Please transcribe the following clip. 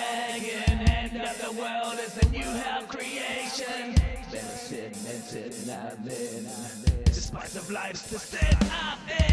hanging. End of the world is the new hell creation. Medicine, sitting and sitting, I've of life's the sin I've been.